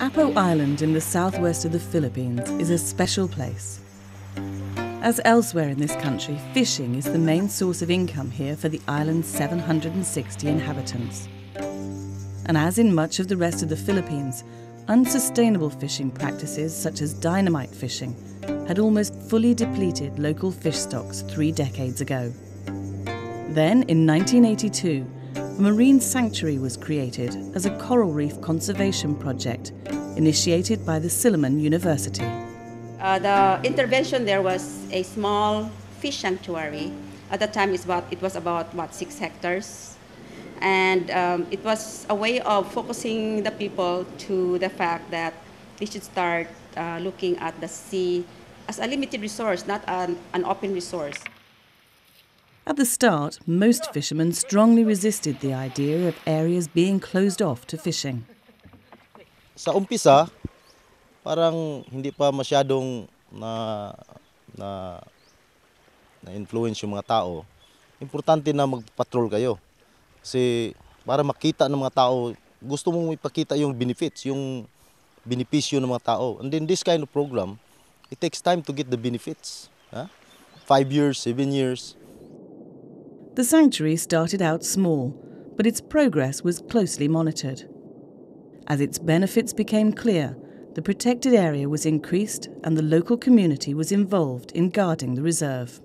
Apo Island in the southwest of the Philippines is a special place. As elsewhere in this country, fishing is the main source of income here for the island's 760 inhabitants. And as in much of the rest of the Philippines, unsustainable fishing practices such as dynamite fishing had almost fully depleted local fish stocks three decades ago. Then, in 1982, a marine sanctuary was created as a coral reef conservation project initiated by the Silliman University. Uh, the intervention there was a small fish sanctuary. At the time, about, it was about what six hectares, and um, it was a way of focusing the people to the fact that they should start uh, looking at the sea as a limited resource, not an, an open resource. At the start, most fishermen strongly resisted the idea of areas being closed off to fishing. Sa umpisa, parang hindi pa masyadong na na na influence yung mga tao. Importante na magpatrol kayo. Kasi para makita ng mga tao, gusto mong ipakita yung benefits, yung benepisyo ng mga tao. And then this kind of program, it takes time to get the benefits. Huh? Five years, seven years. The sanctuary started out small, but its progress was closely monitored. As its benefits became clear, the protected area was increased and the local community was involved in guarding the reserve.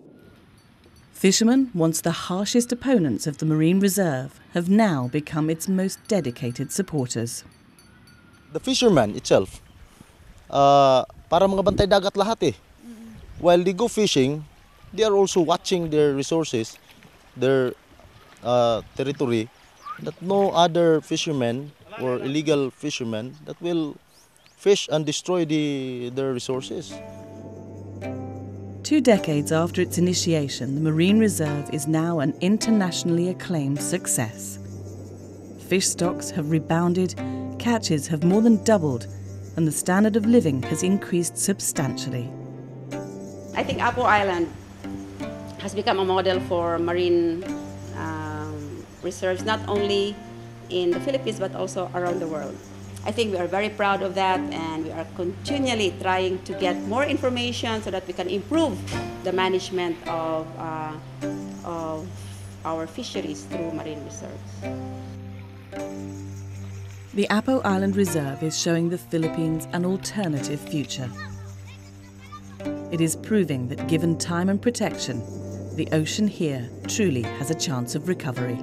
Fishermen, once the harshest opponents of the Marine Reserve, have now become its most dedicated supporters. The fishermen itself, uh, para mga bantay dagat lahat eh. While they go fishing, they are also watching their resources their uh, territory that no other fishermen or illegal fishermen that will fish and destroy the, their resources. Two decades after its initiation, the Marine Reserve is now an internationally acclaimed success. Fish stocks have rebounded, catches have more than doubled, and the standard of living has increased substantially. I think Apo Island has become a model for marine um, reserves, not only in the Philippines but also around the world. I think we are very proud of that and we are continually trying to get more information so that we can improve the management of, uh, of our fisheries through marine reserves. The Apo Island Reserve is showing the Philippines an alternative future. It is proving that given time and protection, the ocean here truly has a chance of recovery.